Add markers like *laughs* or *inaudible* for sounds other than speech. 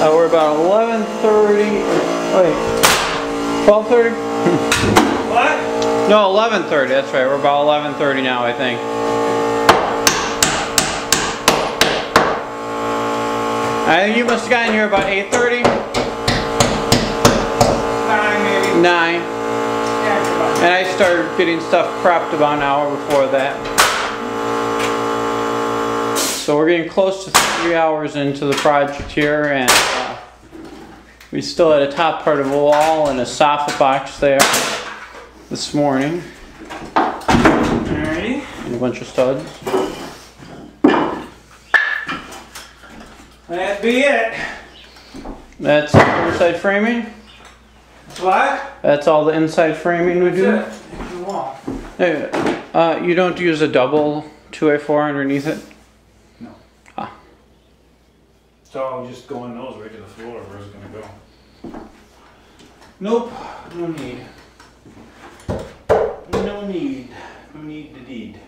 Uh, we're about 11:30. Wait, 12:30? *laughs* What? No, 11:30. That's right. We're about 11:30 now, I think. I think you must have gotten here about 8:30, Nine maybe. 9, Yeah, and I started getting stuff prepped about an hour before that. So we're getting close to three hours into the project here, and uh, we still had a top part of a wall and a soffit box there this morning, Alrighty. and a bunch of studs. That'd be it. That's the inside framing. What? That's all the inside framing we do. It. Hey, Uh, you don't use a double 2x4 underneath it? So I'll just go in those right to the floor. Where's it gonna go? Nope. No need. No need. No need to deed.